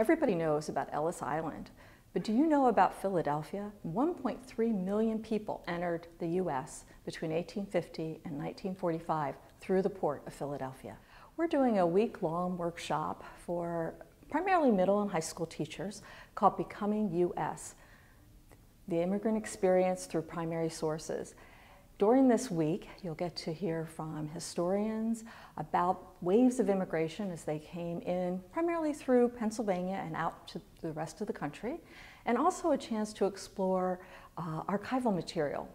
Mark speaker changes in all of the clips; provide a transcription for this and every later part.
Speaker 1: Everybody knows about Ellis Island, but do you know about Philadelphia? 1.3 million people entered the U.S. between 1850 and 1945 through the port of Philadelphia. We're doing a week-long workshop for primarily middle and high school teachers called Becoming U.S., the immigrant experience through primary sources. During this week, you'll get to hear from historians about waves of immigration as they came in primarily through Pennsylvania and out to the rest of the country, and also a chance to explore uh, archival material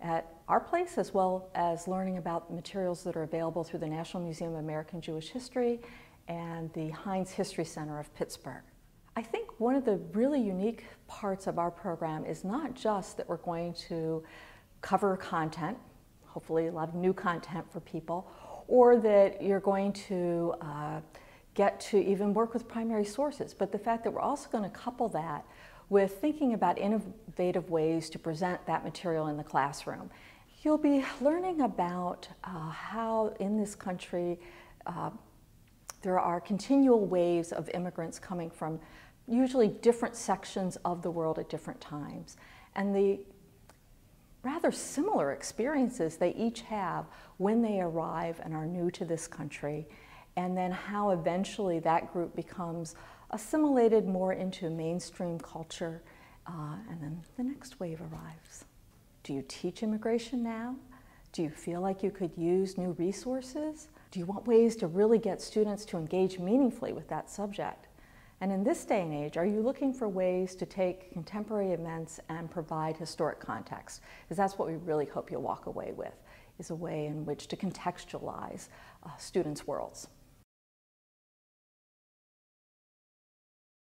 Speaker 1: at our place as well as learning about materials that are available through the National Museum of American Jewish History and the Heinz History Center of Pittsburgh. I think one of the really unique parts of our program is not just that we're going to cover content, hopefully a lot of new content for people, or that you're going to uh, get to even work with primary sources. But the fact that we're also going to couple that with thinking about innovative ways to present that material in the classroom. You'll be learning about uh, how in this country uh, there are continual waves of immigrants coming from usually different sections of the world at different times. And the rather similar experiences they each have when they arrive and are new to this country, and then how eventually that group becomes assimilated more into mainstream culture, uh, and then the next wave arrives. Do you teach immigration now? Do you feel like you could use new resources? Do you want ways to really get students to engage meaningfully with that subject? And in this day and age, are you looking for ways to take contemporary events and provide historic context? Because that's what we really hope you'll walk away with, is a way in which to contextualize uh, students' worlds.